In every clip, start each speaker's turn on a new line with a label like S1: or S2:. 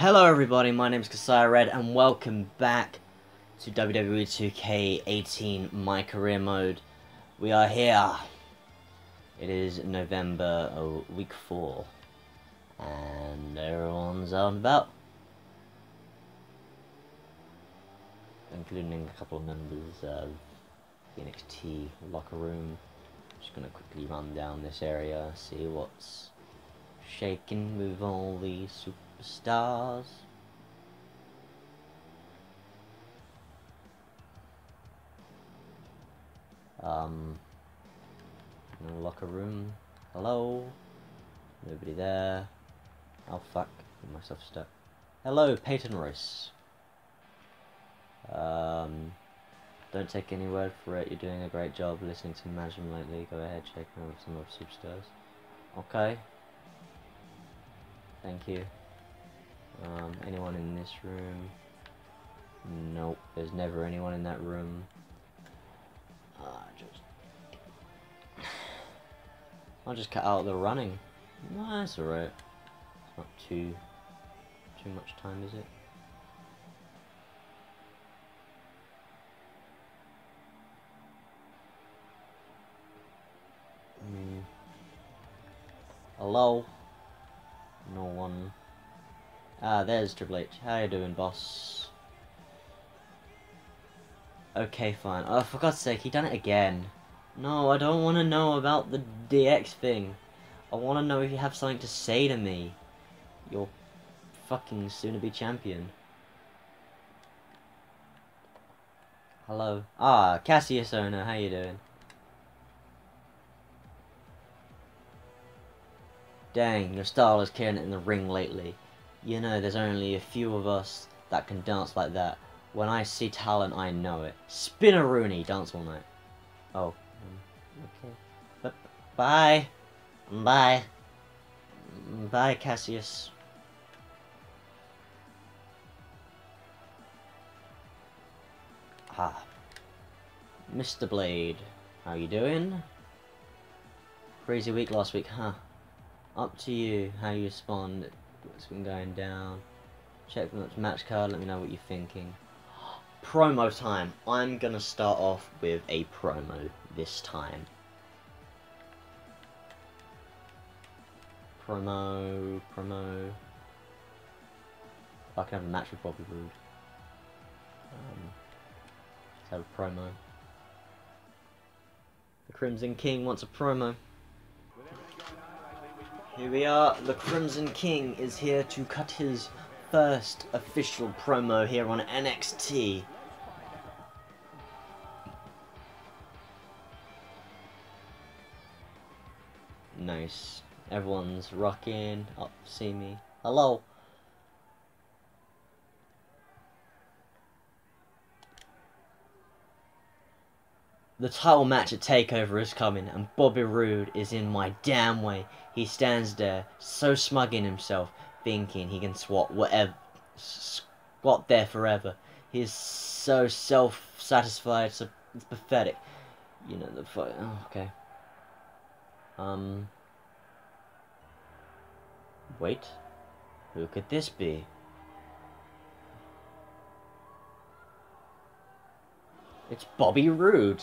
S1: Hello everybody, my name is Kasai Red and welcome back to WWE 2K18 My Career Mode. We are here. It is November oh, week 4 and everyone's out and about. Including a couple of members of the NXT locker room. Just gonna quickly run down this area, see what's shaking with all these superstars. Um, locker room. Hello? Nobody there. Oh fuck, myself stuck. Hello, Peyton Royce. Um, don't take any word for it, you're doing a great job listening to management lately. Go ahead, check out some of superstars. Okay. Thank you. Um, anyone in this room? Nope, there's never anyone in that room. Uh, just... I'll just cut out the running. That's alright. It's not too, too much time, is it? Hmm. Hello? No one. Ah, there's Triple H. How you doing, boss? Okay, fine. Oh, for God's sake, he done it again. No, I don't want to know about the DX thing. I want to know if you have something to say to me. You're fucking soon-to-be champion. Hello. Ah, Cassius Ohno, how you doing? Dang, your style is killing it in the ring lately. You know, there's only a few of us that can dance like that. When I see talent, I know it. Spinaroonie, dance all night. Oh, um, okay. But bye, bye, bye, Cassius. Ah, Mr. Blade, how you doing? Crazy week last week, huh? Up to you how you respond. What's been going down? Check the match card. Let me know what you're thinking. Promo time. I'm gonna start off with a promo this time. Promo, promo. I can have a match with Bobby Roode. Um, let's have a promo. The Crimson King wants a promo. Here we are, the Crimson King is here to cut his first official promo here on NXT. Nice. Everyone's rocking. Up, oh, see me. Hello. The title match at TakeOver is coming, and Bobby Roode is in my damn way. He stands there, so smug in himself, thinking he can swat whatever, squat there forever. He is so self-satisfied, so it's pathetic. You know the fight. Oh, okay. Um. Wait. Who could this be? It's Bobby Roode.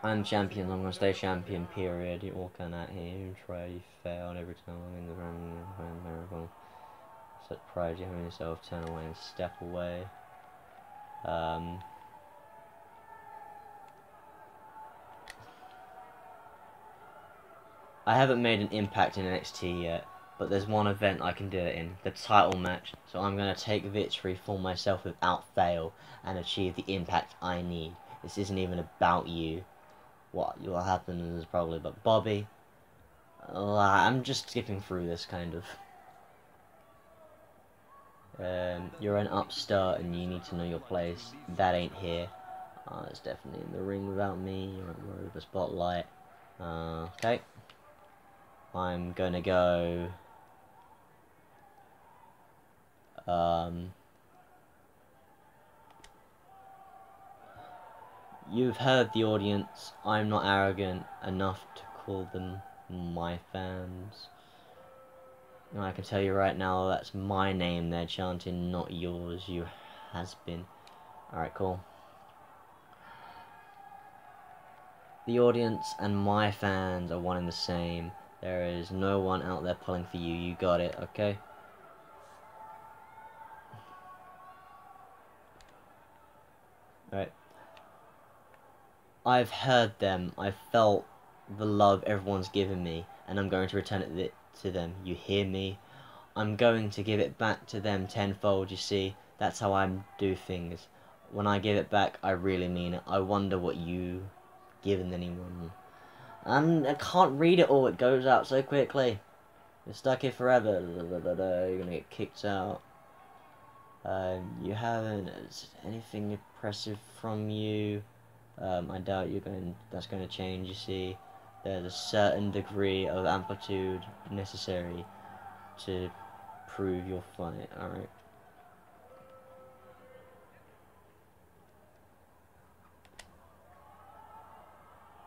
S1: I'm champion. I'm gonna stay champion. Period. You're walking at here. Try failed every time I'm in the room. Miracle. Set pride. You having yourself turn away and step away. Um. I haven't made an impact in NXT yet, but there's one event I can do it in, the title match. So I'm going to take victory for myself without fail and achieve the impact I need. This isn't even about you. What will happen is probably about Bobby. I'm just skipping through this kind of. Um, you're an upstart and you need to know your place. That ain't here. Uh, it's definitely in the ring without me. You're at the spotlight. Uh, okay. I'm gonna go. Um, you've heard the audience. I'm not arrogant enough to call them my fans. And I can tell you right now, that's my name they're chanting, not yours, you has been. Alright, cool. The audience and my fans are one and the same. There is no one out there pulling for you. You got it, okay? I've heard them. I've felt the love everyone's given me. And I'm going to return it to them. You hear me? I'm going to give it back to them tenfold, you see. That's how I do things. When I give it back, I really mean it. I wonder what you've given anyone. And I can't read it all, it goes out so quickly. You're stuck here forever. You're gonna get kicked out. Um, you haven't anything impressive from you. Um, I doubt you're going. That's going to change. You see, there's a certain degree of amplitude necessary to prove you're funny. All right.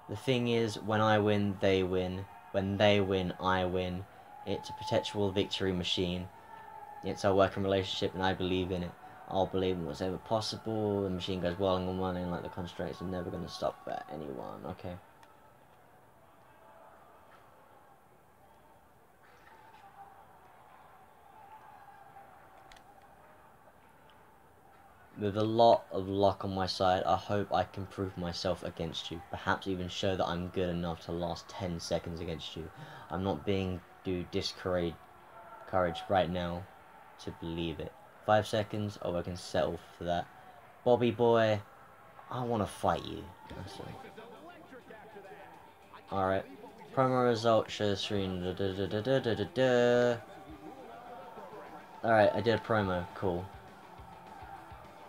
S1: The thing is, when I win, they win. When they win, I win. It's a perpetual victory machine. It's our working relationship, and I believe in it. I'll believe in what's ever possible. The machine goes well and running like the constraints are never going to stop at anyone. Okay. With a lot of luck on my side, I hope I can prove myself against you. Perhaps even show that I'm good enough to last 10 seconds against you. I'm not being too discouraged right now to believe it. Five seconds, or I can settle for that. Bobby boy, I want to fight you. Alright. Promo result shows screen. Alright, I did a promo. Cool.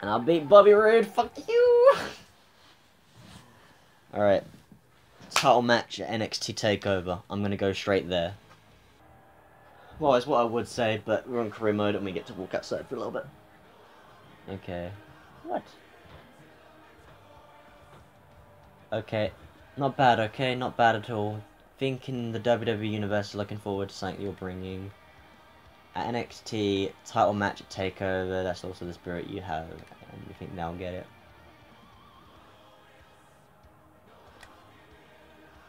S1: And I'll beat Bobby Roode. Fuck you! Alright. Title match at NXT TakeOver. I'm gonna go straight there. Well, it's what I would say, but we're on career mode and we get to walk outside for a little bit. Okay. What? Okay. Not bad, okay? Not bad at all. Thinking the WWE Universe looking forward to something you're bringing at NXT title match at Takeover. That's also the spirit you have, and you think they'll get it.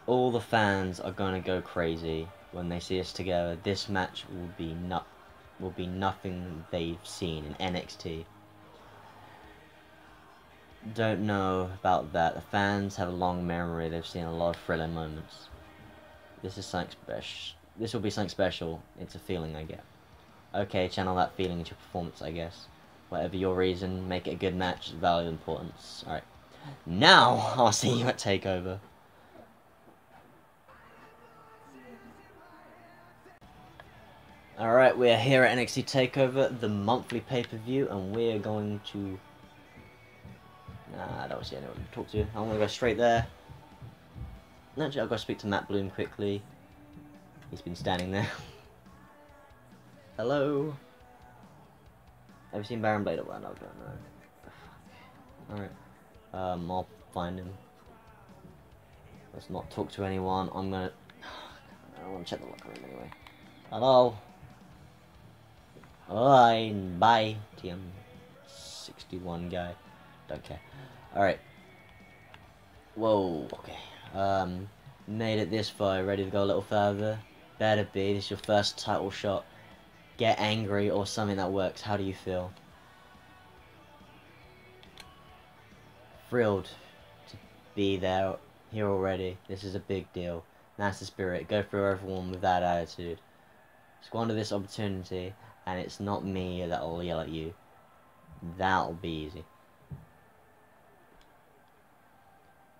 S1: All the fans are gonna go crazy when they see us together. This match will be not will be nothing they've seen in NXT. Don't know about that. The fans have a long memory. They've seen a lot of thrilling moments. This is something special. This will be something special. It's a feeling I get. Okay, channel that feeling into your performance, I guess. Whatever your reason, make it a good match, value importance. Alright. Now, I'll see you at TakeOver. Alright, we're here at NXT TakeOver, the monthly pay-per-view, and we're going to... Nah, I don't see anyone to talk to. I'm gonna go straight there. Actually, I'll go speak to Matt Bloom quickly. He's been standing there. Hello? Have you seen Baron Blade? Well, no, don't know. Alright. Um, I'll find him. Let's not talk to anyone. I'm gonna... I don't want to check the locker room anyway. Hello? Alright, bye. TM61 guy. Don't care. Alright. Whoa, okay. Um, made it this far, ready to go a little further? Better be, this is your first title shot get angry or something that works, how do you feel? Thrilled to be there, here already. This is a big deal. That's the spirit. Go through everyone with that attitude. Squander this opportunity, and it's not me that'll yell at you. That'll be easy.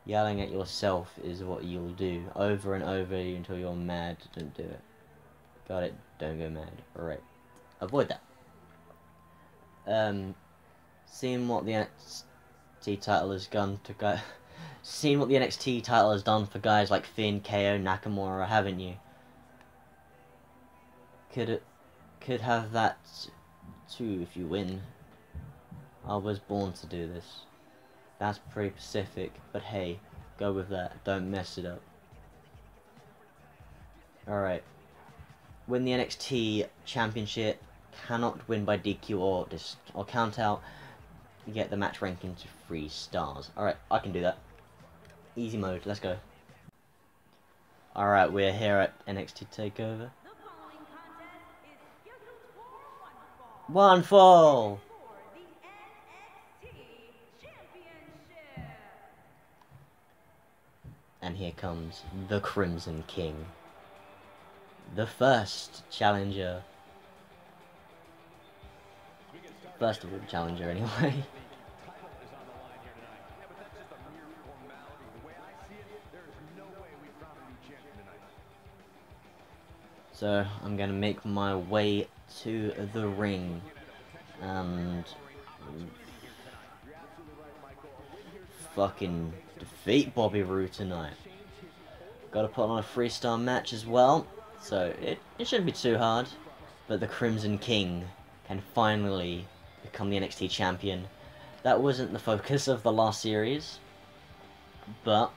S1: Yelling at yourself is what you'll do over and over until you're mad. Don't do it. Got it? Don't go mad. Alright. Avoid that. Um, seeing what the NXT title has gone to go seen what the NXT title has done for guys like Finn, KO, Nakamura, haven't you? Could it could have that too if you win. I was born to do this. That's pretty specific, but hey, go with that. Don't mess it up. Alright. Win the NXT Championship. Cannot win by DQ or, dis or count out. You get the match ranking to 3 stars. Alright, I can do that. Easy mode, let's go. Alright, we're here at NXT TakeOver. One fall! And here comes the Crimson King. The first challenger. First of all, challenger anyway. So I'm gonna make my way to the ring and fucking defeat Bobby Roode tonight. Gotta put on a freestyle match as well, so it, it shouldn't be too hard. But the Crimson King can finally become the NXT champion. That wasn't the focus of the last series, but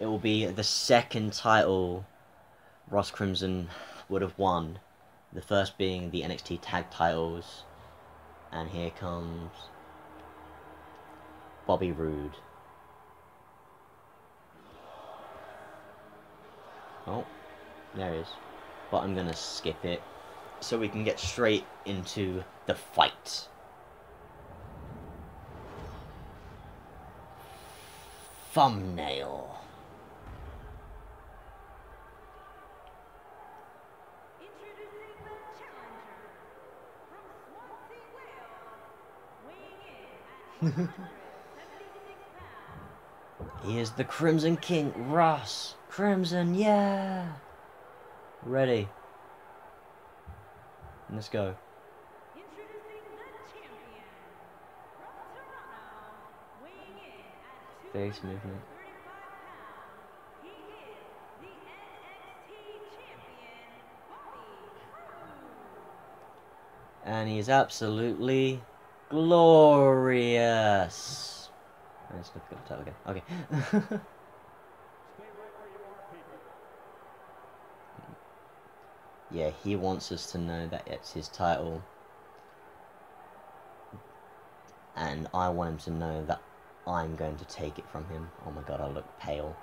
S1: it will be the second title Ross Crimson would have won. The first being the NXT tag titles. And here comes Bobby Roode. Oh, there he is. But I'm gonna skip it so we can get straight into the fight. Thumbnail. He is the Crimson King, Ross. Crimson, yeah. Ready. Let's go. Face movement. And he's absolutely glorious. Let's look at the title again. Okay. yeah, he wants us to know that it's his title. And I want him to know that I'm going to take it from him. Oh my god, I look pale.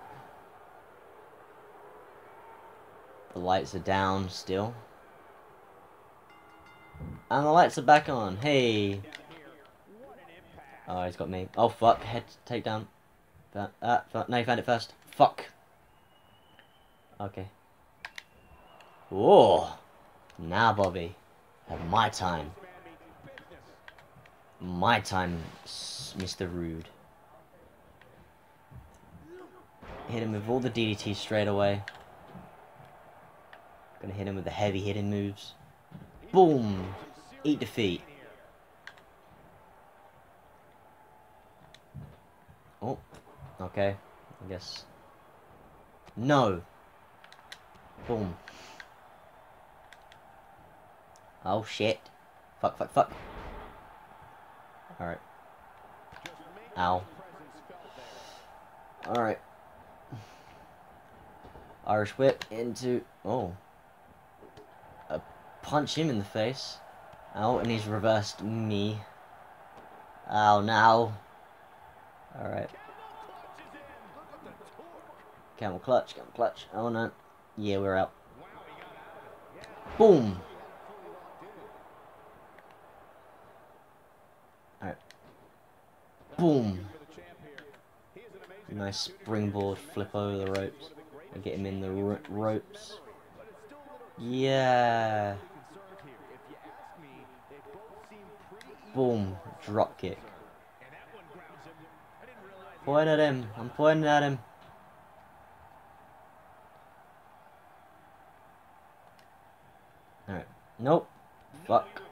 S1: The lights are down still. And the lights are back on. Hey. Oh, he's got me. Oh, fuck. Head takedown. Uh, uh, no, you found it first. Fuck. Okay. Whoa. Now, Bobby. Have my time. My time, Mr. Roode. Hit him with all the DDT straight away. Gonna hit him with the heavy hitting moves. Boom! Eat defeat. Oh, okay. I guess. No! Boom. Oh shit. Fuck, fuck, fuck. Alright. Ow. Alright. Irish whip into... Oh punch him in the face. Oh, and he's reversed me. Oh, now. Alright. Camel clutch, camel clutch. Oh, no. Yeah, we're out. Boom. Alright. Boom. Nice springboard flip over the ropes. And get him in the ropes. Yeah. Boom. Drop kick. Point at him. I'm pointing at him. Alright. Nope. Fuck.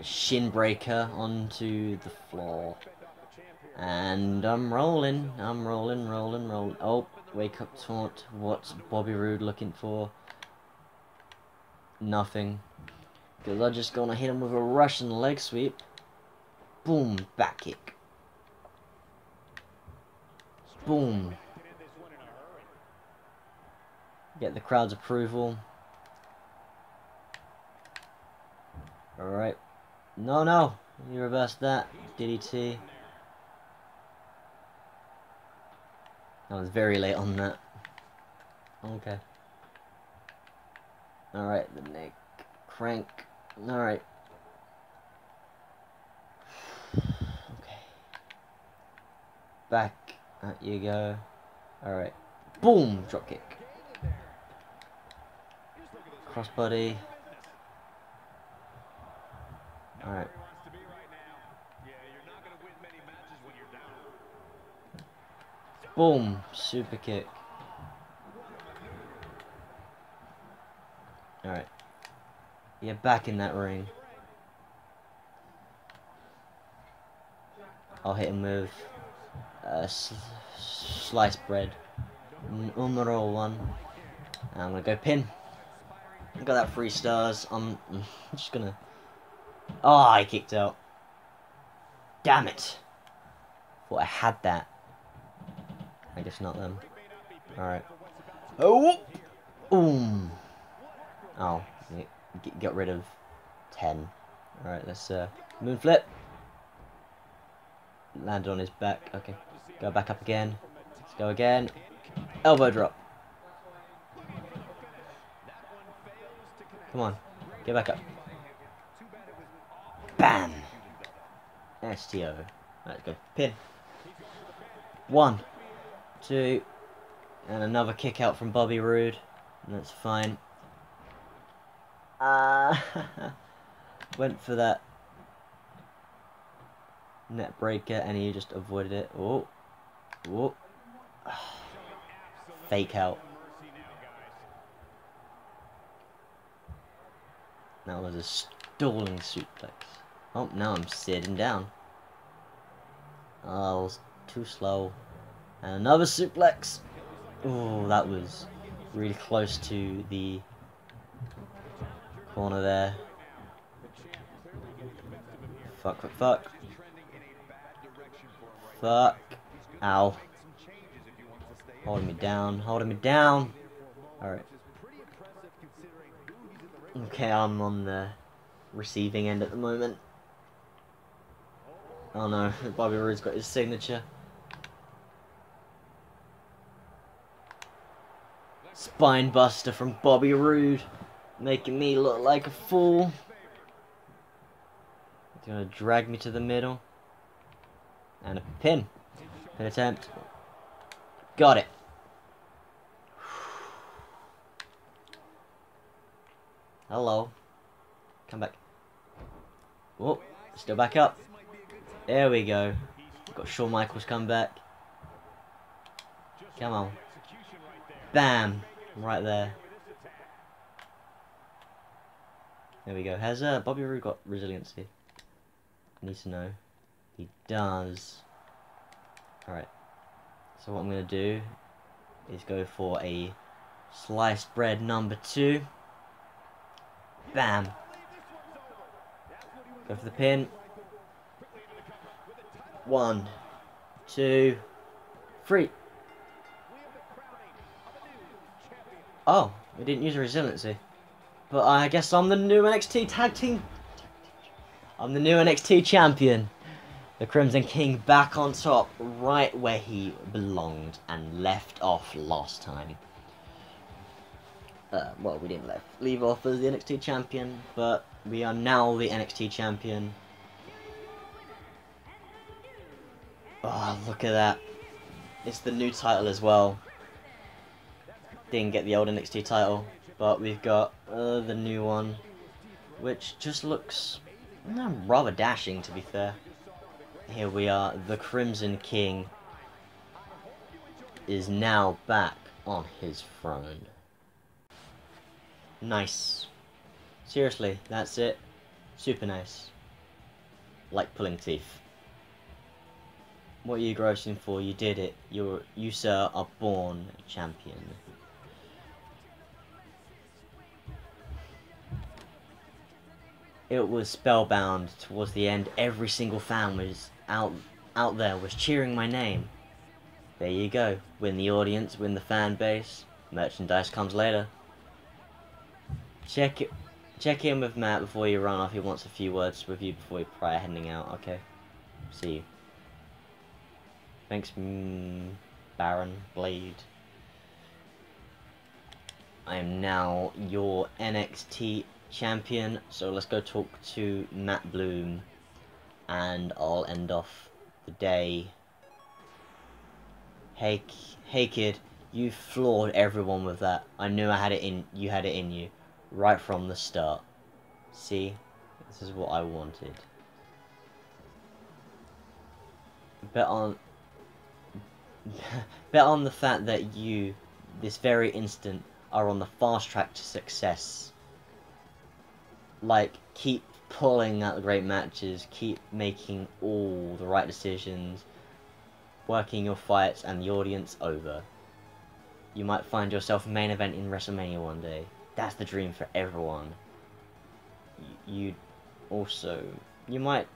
S1: Shin breaker onto the floor. And I'm rolling. I'm rolling, rolling, rolling. Oh, wake up taunt. What's Bobby Roode looking for? Nothing. Because I'm just gonna hit him with a Russian leg sweep. Boom, back kick. Boom. Get the crowd's approval. Alright. No, no. You reversed that. DDT. I was very late on that. Okay. Alright, the neck. Crank. Alright. Back. Out you go. Alright. Boom! Drop kick. Crossbody. Alright. Boom! Super kick. Alright. You're back in that ring. I'll hit him with uh, sl sliced bread. Roll one. And I'm gonna go pin. Got that three stars. I'm, just gonna. Oh, I kicked out. Damn it. Thought I had that. I guess not then. Alright. Oh! Boom! Oh, get, rid of 10. Alright, let's uh, moon flip. Landed on his back. Okay. Go back up again. Let's go again. Elbow drop. Come on. Get back up. Bam! STO. Let's go. Pin. One. Two. And another kick out from Bobby Roode. That's fine. Uh, went for that neckbreaker and he just avoided it. Oh. Oh. Fake out. That was a stalling suplex. Oh, now I'm sitting down. Oh, too slow. And another suplex. Oh, that was really close to the corner there. Fuck, fuck, fuck. Fuck. Ow. Holding me down, holding me down. Alright. Okay, I'm on the receiving end at the moment. Oh no, Bobby Roode's got his signature. Spine buster from Bobby Roode. Making me look like a fool. He's gonna drag me to the middle. And a pin. Pin attempt. Got it. Hello. Come back. Whoa. Still back up. There we go. Got Shawn Michaels come back. Come on. Bam. Right there. There we go. Has uh, Bobby Roode got resiliency? I need to know. He does. Alright. So what I'm going to do is go for a sliced bread number two. Bam. Go for the pin. One, two, three. Oh, we didn't use a resiliency. But I guess I'm the new NXT Tag Team. I'm the new NXT Champion. The Crimson King back on top, right where he belonged and left off last time. Uh, well, we didn't left, leave off as the NXT Champion, but we are now the NXT Champion. Oh, look at that. It's the new title as well. Didn't get the old NXT title. But we've got uh, the new one, which just looks rather dashing, to be fair. Here we are, the Crimson King is now back on his throne. Nice. Seriously, that's it. Super nice. Like pulling teeth. What are you grossing for? You did it. You're, you, sir, are born champion. It was spellbound towards the end. Every single fan was out out there was cheering my name. There you go. Win the audience, win the fan base. Merchandise comes later. Check it. Check in with Matt before you run off. He wants a few words with you before you prior heading out. Okay. See you. Thanks, mm, Baron Blade. I am now your NXT champion. So let's go talk to Matt Bloom, and I'll end off the day. Hey, hey kid, you floored everyone with that. I knew I had it in. You had it in you, right from the start. See, this is what I wanted. Bet on. bet on the fact that you, this very instant, are on the fast track to success. Like, keep pulling out the great matches, keep making all the right decisions, working your fights and the audience over. You might find yourself main event in WrestleMania one day. That's the dream for everyone. You also, you might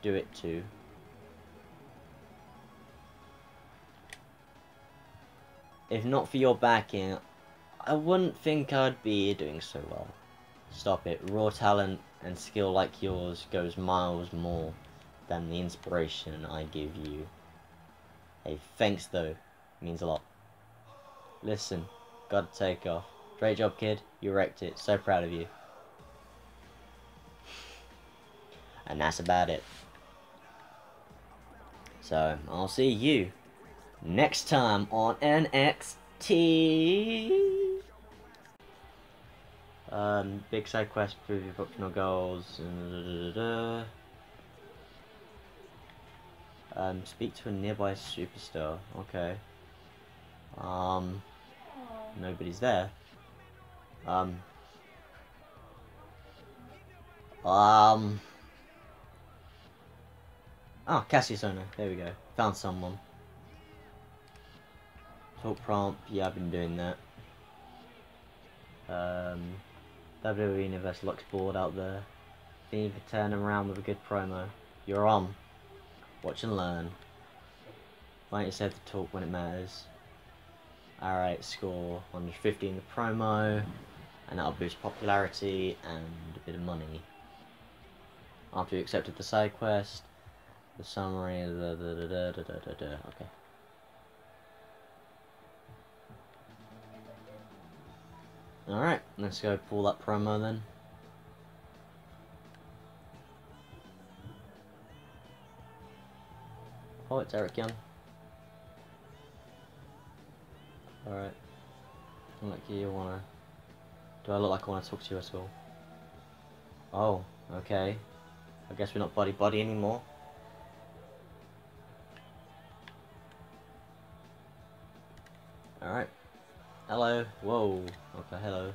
S1: do it too. If not for your backing, I wouldn't think I'd be doing so well. Stop it. Raw talent and skill like yours goes miles more than the inspiration I give you. Hey, thanks though. Means a lot. Listen, gotta take off. Great job, kid. You wrecked it. So proud of you. And that's about it. So, I'll see you next time on NXT. Um, big side quest, prove your optional goals. Da, da, da, um, speak to a nearby superstar. Okay. Um, nobody's there. Um. Um. Oh, Cassius Ohno. There we go. Found someone. Talk prompt. Yeah, I've been doing that. Um. WWE Universe looks bored out there. You could turn them around with a good promo. You're on. Watch and learn. Don't you save the talk when it matters? Alright, score 150 in the promo, and that'll boost popularity and a bit of money. After you accepted the side quest, the summary, da da da da da da da, okay. Alright, let's go pull that promo then. Oh, it's Eric Young. Alright. Like you wanna... Do I look like I wanna talk to you at all? Oh, okay. I guess we're not buddy-buddy anymore. Hello. Whoa. Okay, hello.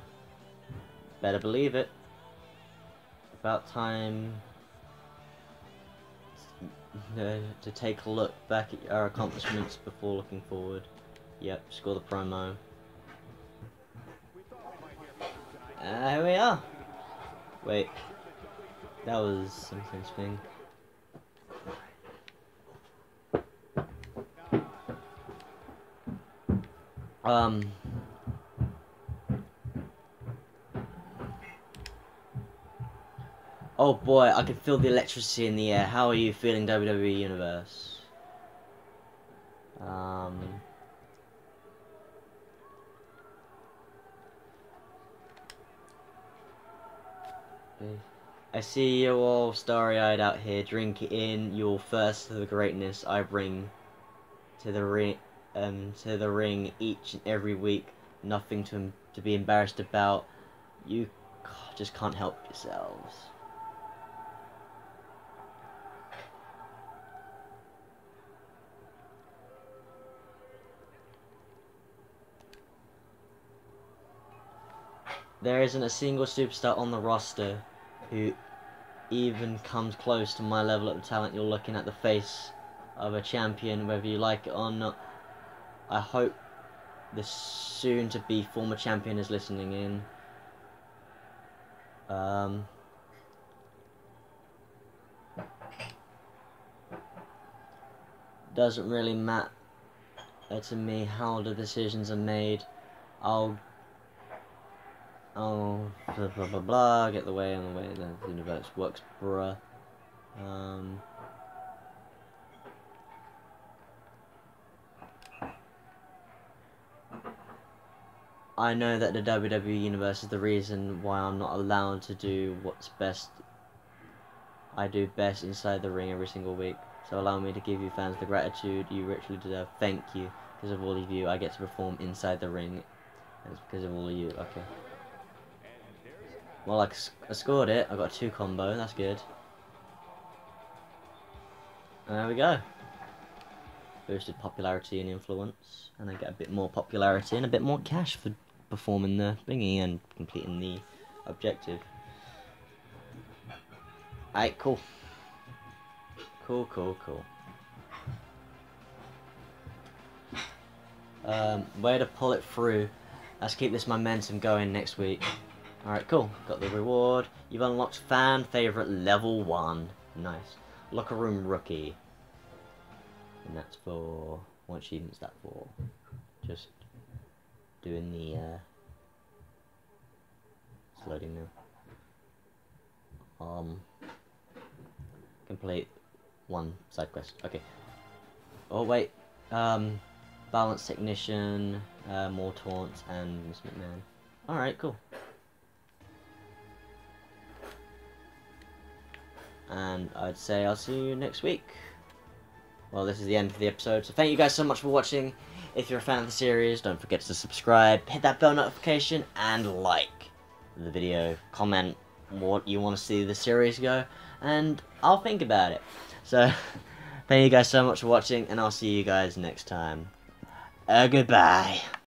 S1: Better believe it. About time to take a look back at our accomplishments before looking forward. Yep, score the promo. Uh, here we are. Wait. That was something's thing. Um, Oh boy, I can feel the electricity in the air. How are you feeling, WWE Universe? Um... I see you all starry-eyed out here, drink in your thirst for the greatness I bring to the ring, um, to the ring each and every week. Nothing to to be embarrassed about. You just can't help yourselves. There isn't a single superstar on the roster who even comes close to my level of talent. You're looking at the face of a champion, whether you like it or not. I hope the soon to be former champion is listening in. Um, doesn't really matter to me how the decisions are made. I'll I'll blah blah blah blah get the way and the way the universe works, bruh. Um, I know that the WWE Universe is the reason why I'm not allowed to do what's best. I do best inside the ring every single week. So allow me to give you fans the gratitude you richly deserve. Thank you. Because of all of you, I get to perform inside the ring. It's because of all of you. Okay. Well, I, I scored it. I got a two combo. That's good. And there we go. Boosted popularity and influence. And I get a bit more popularity and a bit more cash for performing the thingy and completing the objective. Alright, cool. Cool, cool, cool. Um, way to pull it through. Let's keep this momentum going next week. Alright, cool. Got the reward. You've unlocked fan favorite level 1. Nice. Locker room rookie. And that's for... What achievement's that for? Just doing the uh, it's loading now. Um, complete one side quest. Okay. Oh wait. Um, balance technician, uh, more taunts, and Miss McMahon. All right, cool. And I'd say I'll see you next week. Well, this is the end of the episode, so thank you guys so much for watching. If you're a fan of the series, don't forget to subscribe, hit that bell notification, and like the video. Comment what you want to see the series go, and I'll think about it. So, thank you guys so much for watching, and I'll see you guys next time. Uh, goodbye.